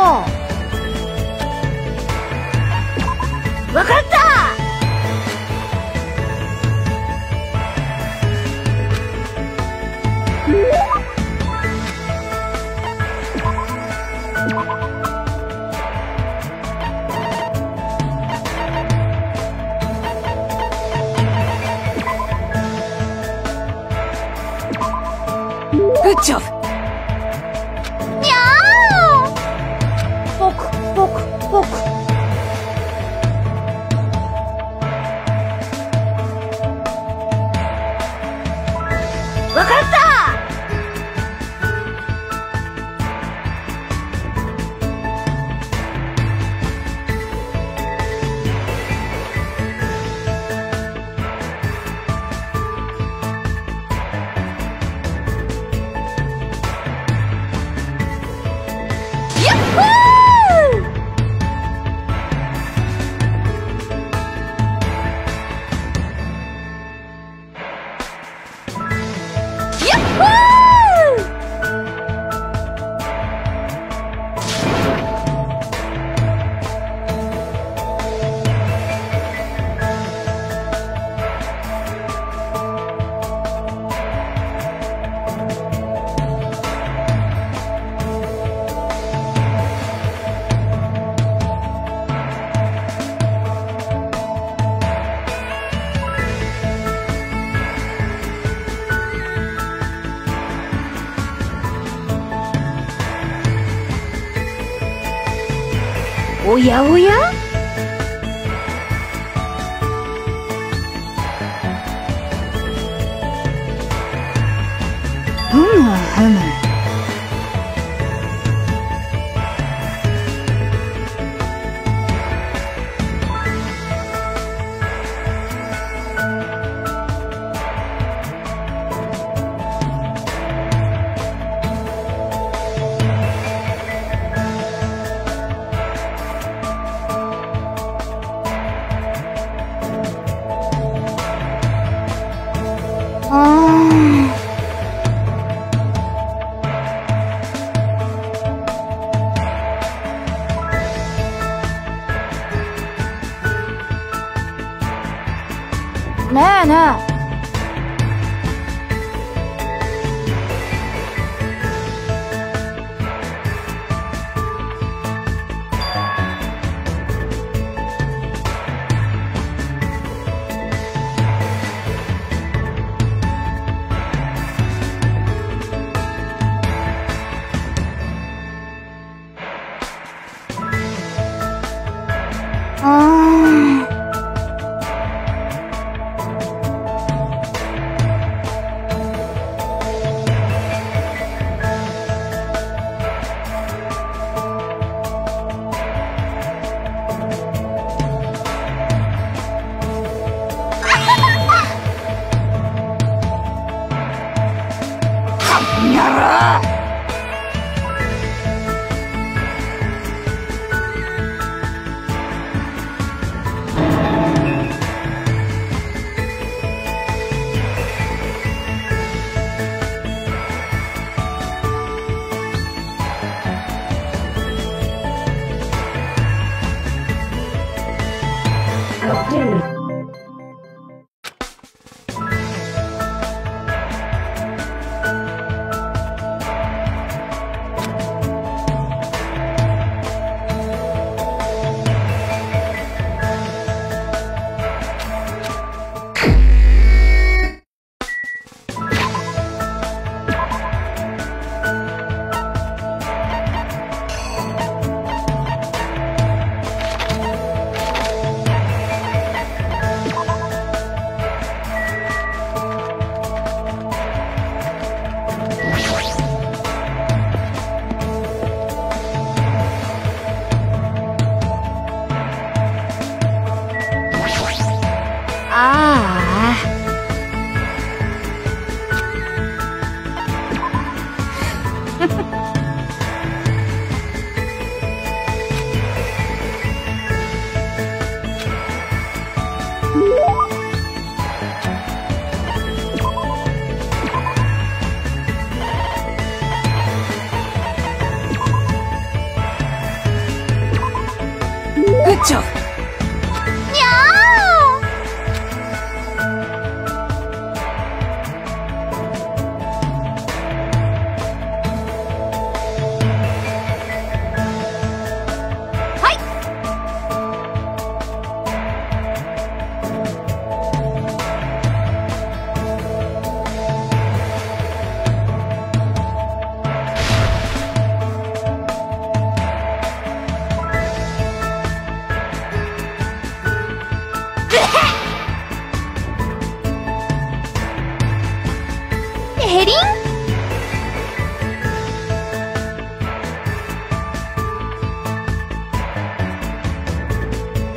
わかった！グッジョブおやおや？ねえねえ Two.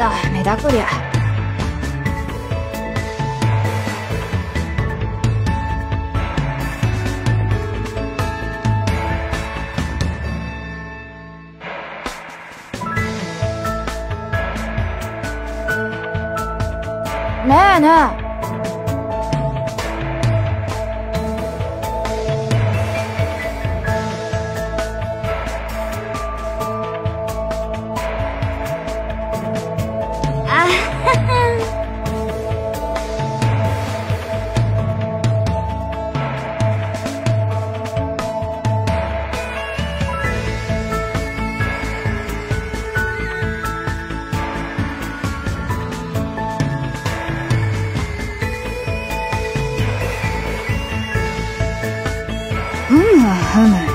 だメだこりゃ。ねえねえ。Hannah.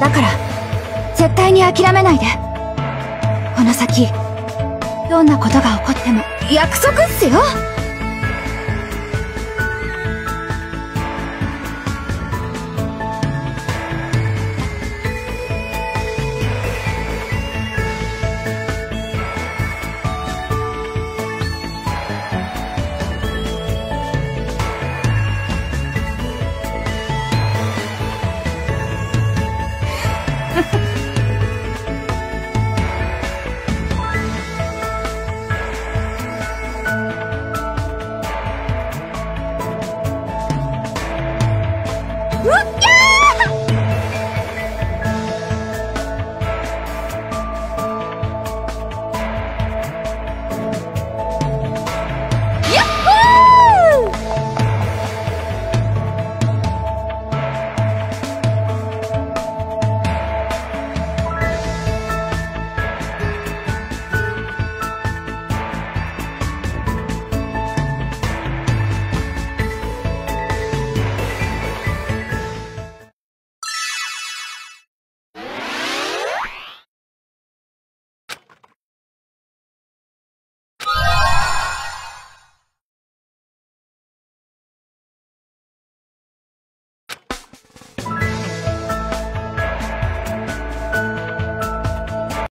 だから絶対に諦めないで。この先どんなことが起こっても。約束っすよ。